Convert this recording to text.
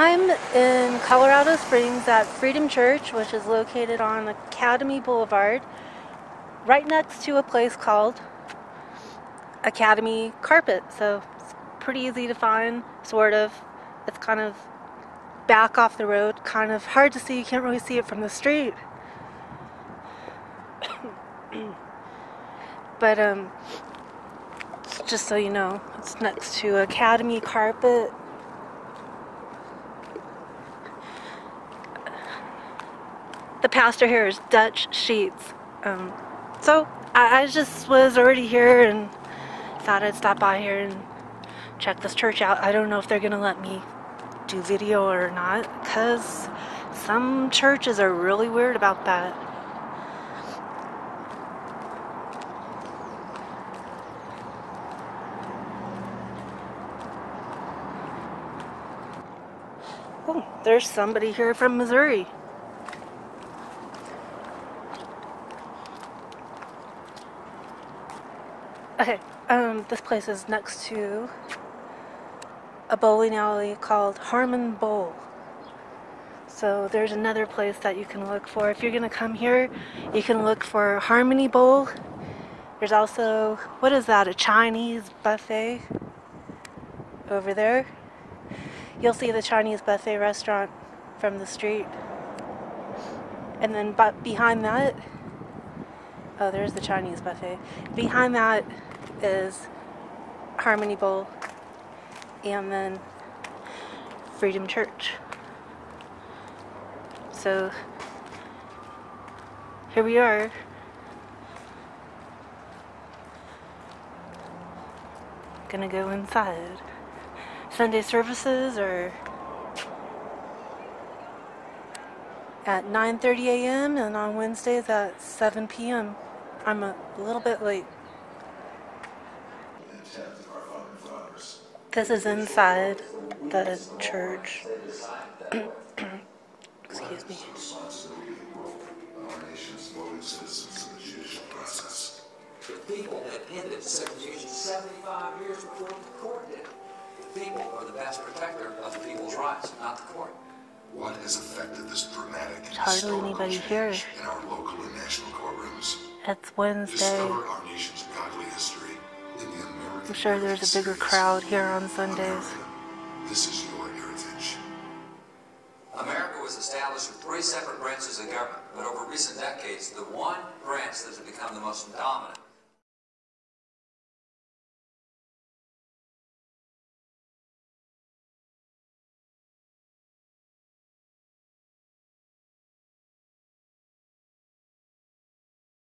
I'm in Colorado Springs at Freedom Church, which is located on Academy Boulevard, right next to a place called Academy Carpet. So it's pretty easy to find, sort of. It's kind of back off the road, kind of hard to see. You can't really see it from the street. but um, just so you know, it's next to Academy Carpet. The pastor here is Dutch Sheets. Um, so I, I just was already here and thought I'd stop by here and check this church out. I don't know if they're gonna let me do video or not because some churches are really weird about that. Oh, there's somebody here from Missouri. Okay, um, this place is next to a bowling alley called Harmon Bowl. So there's another place that you can look for. If you're gonna come here, you can look for Harmony Bowl. There's also, what is that, a Chinese buffet over there. You'll see the Chinese buffet restaurant from the street. And then but behind that, oh, there's the Chinese buffet. Behind that is Harmony Bowl and then Freedom Church. So here we are. Gonna go inside. Sunday services are at 9:30 a.m. and on Wednesdays at 7 p.m. I'm a little bit late. This is inside the church. Excuse me. The people had ended segregation 75 years before the court did. The people are the best protector of the people's rights, not the court. What has affected this dramatic Hardly anybody here. The Wednesday. I'm sure there's a bigger crowd here on Sundays. This is your heritage. America was established with three separate branches of government, but over recent decades, the one branch that has become the most dominant